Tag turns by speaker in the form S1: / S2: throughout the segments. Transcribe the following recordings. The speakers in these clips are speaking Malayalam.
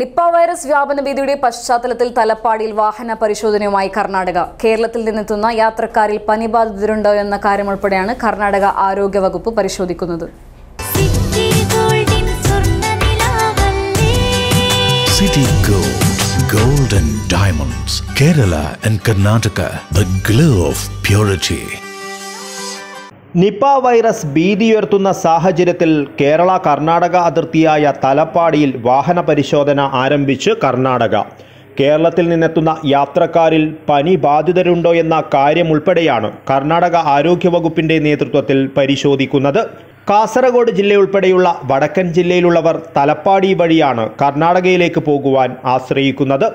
S1: നിപ്പ വൈറസ് വ്യാപന ഭീതിയുടെ പശ്ചാത്തലത്തിൽ തലപ്പാടിയിൽ വാഹന പരിശോധനയുമായി കർണാടക. കേരളത്തിൽ നിന്നെത്തുന്ന യാത്രക്കാരിൽ പനി ബാധിതരുണ്ടോ എന്ന കാര്യം ഉൾപ്പെടെയാണ് കർണാടക ആരോഗ്യ വകുപ്പ് പരിശോധിക്കുന്നത്.
S2: City
S3: City Gold, Gold and Diamonds, Kerala and Karnataka, the glow of purity.
S4: Nipah virus ഭീതിയുയർത്തുന്ന സാഹചര്യത്തിൽ കേരള കർണാടക അതിർത്തിയായ തലപ്പാടിയിൽ വാഹന പരിശോധന ആരംഭിച്ച് കർണാടക. കേരളത്തിൽ നിന്നെത്തുന്ന യാത്രക്കാരിൽ പനി ബാധിതരുണ്ടോ എന്ന കാര്യം ഉൾപ്പെടെയാണ് കർണാടക ആരോഗ്യവകുപ്പിന്റെ നേതൃത്വത്തിൽ പരിശോധിക്കുന്നത്. കാസർഗോഡ് ജില്ലയുൾപ്പെടെയുള്ള വടക്കൻ ജില്ലയിലുള്ളവർ തലപ്പാടി വഴിയാണ് കർണാടകയിലേക്ക് പോകുവാൻ ആശ്രയിക്കുന്നത്.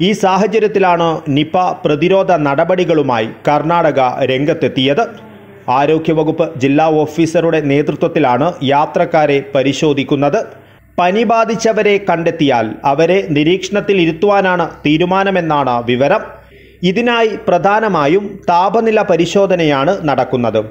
S4: ഈ സാഹചര്യത്തിലാണ് നിപ പ്രതിരോധ നടപടികളുമായി കർണാടക രംഗത്തെത്തിയത്. ആരോഗ്യവകുപ്പ് ജില്ലാ ഓഫീസറുടെ നേതൃത്വത്തിലാണ് യാത്രക്കാരെ പരിശോധിക്കുന്നത്. പനി ബാധിച്ചവരെ കണ്ടെത്തിയാൽ അവരെ നിരീക്ഷണത്തിൽ ഇരുത്തുവാനാണ് തീരുമാനമെന്നാണ് വിവരം. ഇതിനായി പ്രധാനമായും താപനില പരിശോധനയാണ് നടക്കുന്നത്.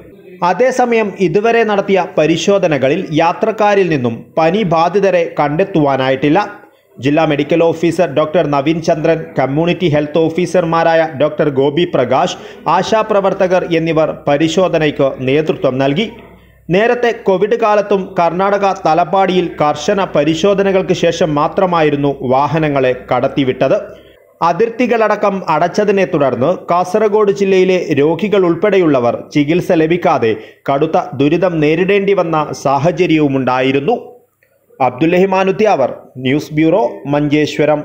S4: അതേസമയം ഇതുവരെ നടത്തിയ പരിശോധനകളിൽ യാത്രക്കാരിൽ നിന്നും പനി ബാധിതരെ കണ്ടെത്തുവാനായിട്ടില്ല. ജില്ലാ medical officer doctor Naveen Chandran community health ഓഫീസർമാരായ ഡോക്ടർ ഗോപി പ്രകാശ് ആശാപ്രവർത്തകർ എന്നിവർ പരിശോധനയ്ക്ക് നേതൃത്വം നൽകി. നേരത്തെ കോവിഡ് കാലത്തും കർണാടക തലപ്പാടിയിൽ കർശന പരിശോധനകൾക്ക് ശേഷം മാത്രമായിരുന്നു വാഹനങ്ങളെ കടത്തിവിട്ടത്. അതിർത്തികളടക്കം അടച്ചതിനെ തുടർന്ന് കാസർഗോഡ് ജില്ലയിലെ രോഗികൾ ഉൾപ്പെടെയുള്ളവർ ചികിത്സ ലഭിക്കാതെ കടുത്ത ദുരിതം നേരിടേണ്ടി വന്ന സാഹചര്യവുമുണ്ടായിരുന്നു. അബ്ദുല്ലഹിമാനുദ്യാവർ ന്യൂസ് ബ്യൂറോ മഞ്ചേശ്വരം.